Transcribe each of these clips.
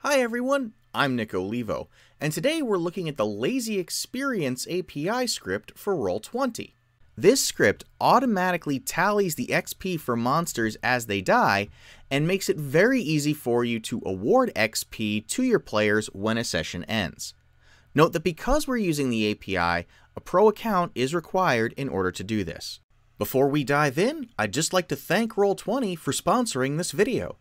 Hi everyone, I'm Nick Olivo, and today we're looking at the Lazy Experience API script for Roll20. This script automatically tallies the XP for monsters as they die and makes it very easy for you to award XP to your players when a session ends. Note that because we're using the API, a pro account is required in order to do this. Before we dive in, I'd just like to thank Roll20 for sponsoring this video.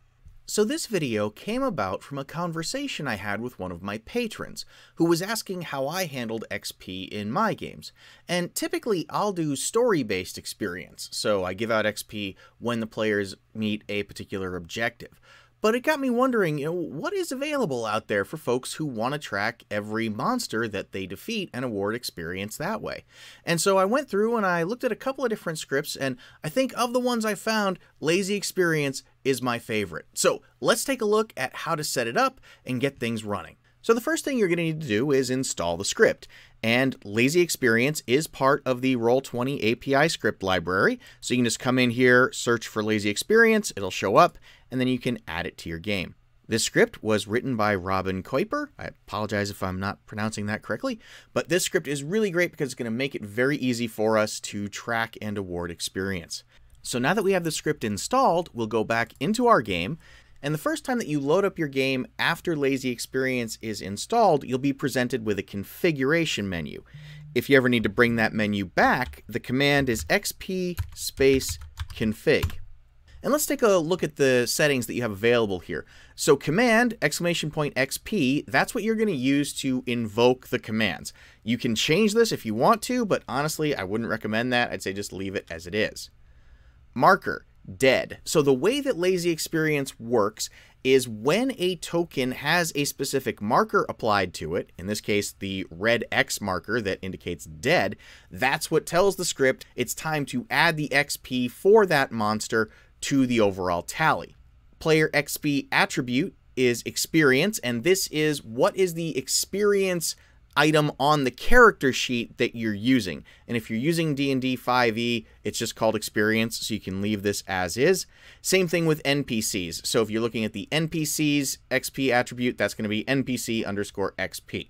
So this video came about from a conversation I had with one of my patrons, who was asking how I handled XP in my games. And typically I'll do story-based experience, so I give out XP when the players meet a particular objective. But it got me wondering, you know, what is available out there for folks who want to track every monster that they defeat and award experience that way? And so I went through and I looked at a couple of different scripts, and I think of the ones I found, Lazy Experience is my favorite. So let's take a look at how to set it up and get things running. So the first thing you're going to need to do is install the script. And Lazy Experience is part of the Roll20 API script library. So you can just come in here, search for Lazy Experience, it'll show up, and then you can add it to your game. This script was written by Robin Kuiper. I apologize if I'm not pronouncing that correctly, but this script is really great because it's going to make it very easy for us to track and award experience. So now that we have the script installed, we'll go back into our game and the first time that you load up your game after Lazy Experience is installed, you'll be presented with a configuration menu. If you ever need to bring that menu back, the command is xp space config. And let's take a look at the settings that you have available here. So command exclamation point XP, that's what you're going to use to invoke the commands. You can change this if you want to, but honestly, I wouldn't recommend that. I'd say just leave it as it is. Marker, dead. So the way that lazy experience works is when a token has a specific marker applied to it, in this case the red X marker that indicates dead, that's what tells the script it's time to add the XP for that monster to the overall tally. Player XP attribute is experience, and this is what is the experience item on the character sheet that you're using. And if you're using D&D 5e, it's just called experience, so you can leave this as is. Same thing with NPCs. So if you're looking at the NPCs XP attribute, that's going to be NPC underscore XP.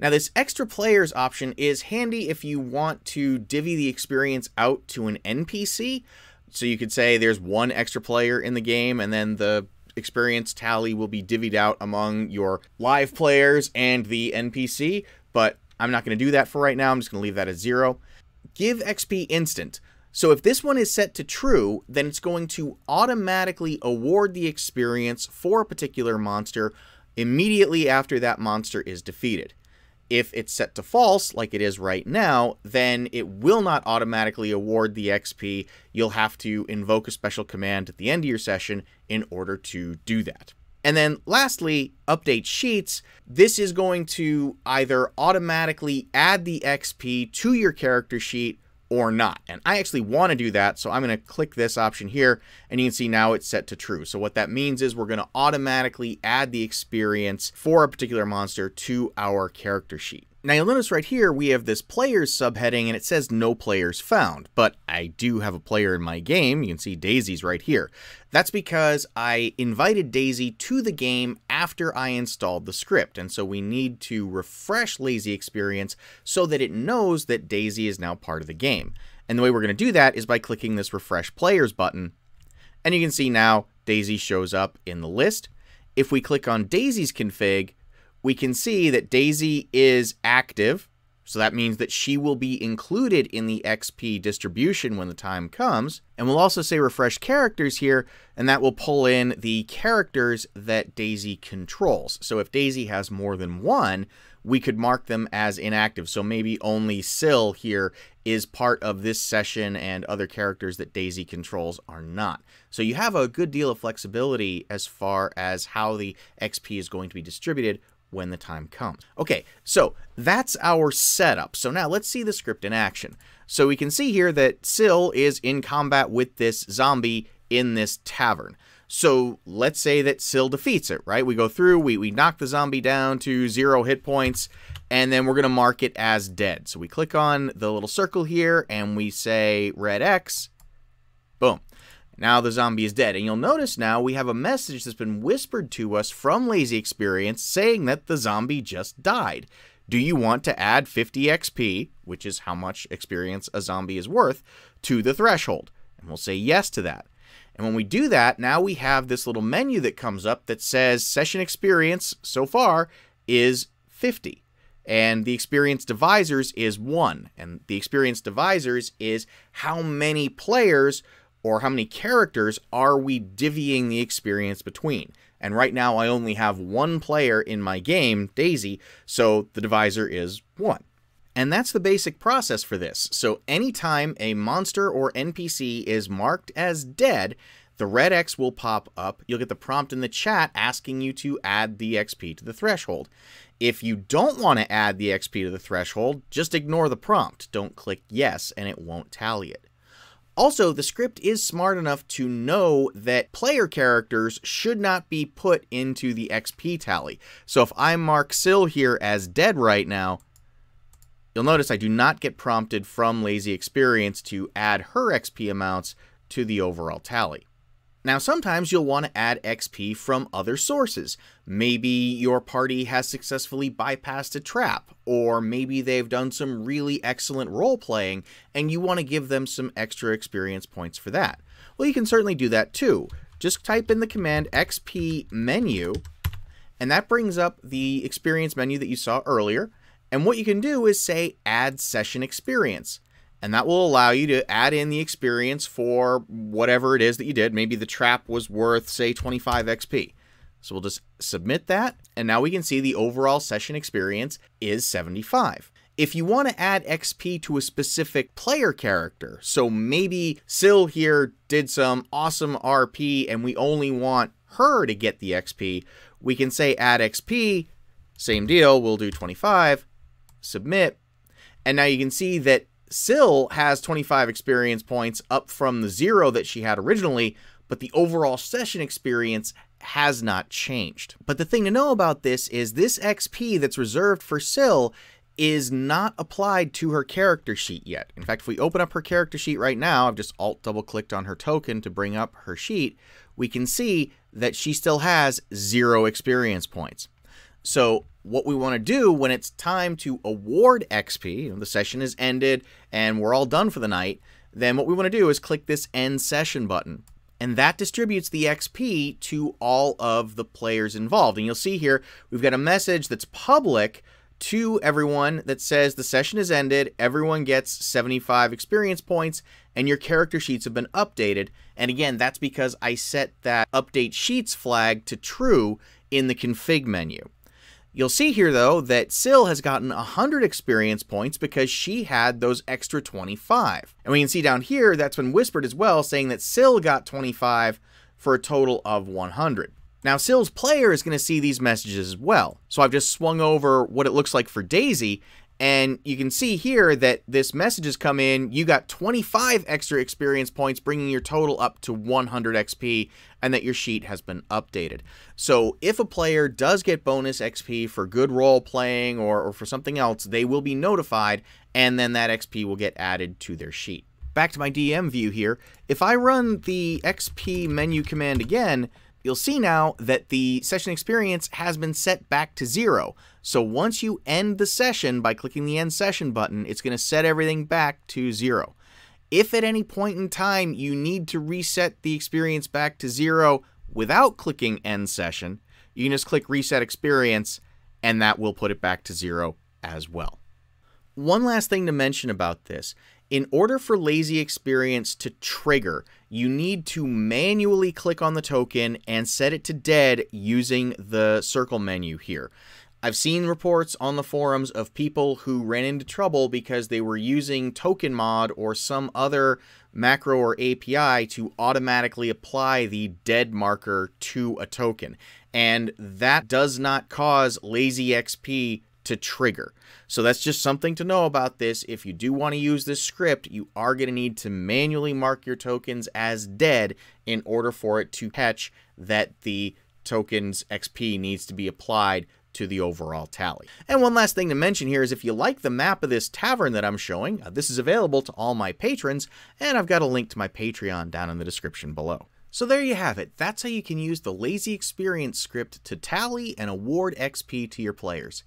Now this extra players option is handy if you want to divvy the experience out to an NPC. So you could say there's one extra player in the game and then the experience tally will be divvied out among your live players and the NPC, but I'm not going to do that for right now. I'm just going to leave that as zero. Give XP instant. So if this one is set to true, then it's going to automatically award the experience for a particular monster immediately after that monster is defeated. If it's set to false, like it is right now, then it will not automatically award the XP. You'll have to invoke a special command at the end of your session in order to do that. And then lastly, update sheets. This is going to either automatically add the XP to your character sheet or not. And I actually want to do that, so I'm going to click this option here, and you can see now it's set to true. So what that means is we're going to automatically add the experience for a particular monster to our character sheet. Now you'll notice right here we have this players subheading and it says no players found, but I do have a player in my game. You can see Daisy's right here. That's because I invited Daisy to the game after I installed the script, and so we need to refresh Lazy Experience so that it knows that Daisy is now part of the game. And the way we're going to do that is by clicking this refresh players button. And you can see now Daisy shows up in the list. If we click on Daisy's config, we can see that Daisy is active. So that means that she will be included in the XP distribution when the time comes. And we'll also say refresh characters here, and that will pull in the characters that Daisy controls. So if Daisy has more than one, we could mark them as inactive. So maybe only Syl here is part of this session and other characters that Daisy controls are not. So you have a good deal of flexibility as far as how the XP is going to be distributed when the time comes. Okay, so that's our setup. So now let's see the script in action. So we can see here that Syl is in combat with this zombie in this tavern. So let's say that Syl defeats it, right? We go through, we, we knock the zombie down to zero hit points, and then we're going to mark it as dead. So we click on the little circle here, and we say red X. Now the zombie is dead, and you'll notice now we have a message that's been whispered to us from Lazy Experience saying that the zombie just died. Do you want to add 50 XP, which is how much experience a zombie is worth, to the threshold? And we'll say yes to that. And when we do that, now we have this little menu that comes up that says session experience so far is 50 and the experience divisors is 1 and the experience divisors is how many players or how many characters are we divvying the experience between. And right now I only have one player in my game, Daisy, so the divisor is 1. And that's the basic process for this. So anytime a monster or NPC is marked as dead, the red X will pop up. You'll get the prompt in the chat asking you to add the XP to the threshold. If you don't want to add the XP to the threshold, just ignore the prompt. Don't click yes and it won't tally it. Also, the script is smart enough to know that player characters should not be put into the XP tally. So if I mark Sil here as dead right now, you'll notice I do not get prompted from Lazy Experience to add her XP amounts to the overall tally. Now, sometimes you'll want to add XP from other sources. Maybe your party has successfully bypassed a trap, or maybe they've done some really excellent role playing and you want to give them some extra experience points for that. Well, you can certainly do that too. Just type in the command XP menu, and that brings up the experience menu that you saw earlier. And what you can do is say add session experience and that will allow you to add in the experience for whatever it is that you did. Maybe the trap was worth, say, 25 XP. So we'll just submit that, and now we can see the overall session experience is 75. If you want to add XP to a specific player character, so maybe Sil here did some awesome RP and we only want her to get the XP, we can say add XP, same deal, we'll do 25, submit, and now you can see that Sil has 25 experience points up from the zero that she had originally, but the overall session experience has not changed. But the thing to know about this is this XP that's reserved for Sil is not applied to her character sheet yet. In fact, if we open up her character sheet right now, I've just alt double clicked on her token to bring up her sheet, we can see that she still has zero experience points. So what we want to do when it's time to award XP, you know, the session is ended and we're all done for the night, then what we want to do is click this end session button. And that distributes the XP to all of the players involved. And you'll see here, we've got a message that's public to everyone that says the session is ended, everyone gets 75 experience points, and your character sheets have been updated. And again, that's because I set that update sheets flag to true in the config menu. You'll see here, though, that Sil has gotten 100 experience points because she had those extra 25. And we can see down here, that's been whispered as well, saying that Sil got 25 for a total of 100. Now, Sil's player is going to see these messages as well. So I've just swung over what it looks like for Daisy, and you can see here that this message has come in. You got 25 extra experience points, bringing your total up to 100 XP, and that your sheet has been updated. So if a player does get bonus XP for good role playing or, or for something else, they will be notified, and then that XP will get added to their sheet. Back to my DM view here. If I run the XP menu command again, you'll see now that the session experience has been set back to zero. So once you end the session by clicking the end session button, it's going to set everything back to zero. If at any point in time you need to reset the experience back to zero without clicking end session, you can just click reset experience and that will put it back to zero as well. One last thing to mention about this in order for Lazy Experience to trigger, you need to manually click on the token and set it to dead using the circle menu here. I've seen reports on the forums of people who ran into trouble because they were using TokenMod or some other macro or API to automatically apply the dead marker to a token. And that does not cause lazy XP to trigger. So that's just something to know about this. If you do want to use this script, you are going to need to manually mark your tokens as dead in order for it to catch that the token's XP needs to be applied to the overall tally. And one last thing to mention here is if you like the map of this tavern that I'm showing, uh, this is available to all my patrons, and I've got a link to my Patreon down in the description below. So there you have it. That's how you can use the Lazy Experience script to tally and award XP to your players.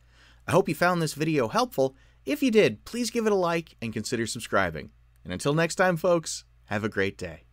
I hope you found this video helpful. If you did, please give it a like and consider subscribing. And until next time, folks, have a great day.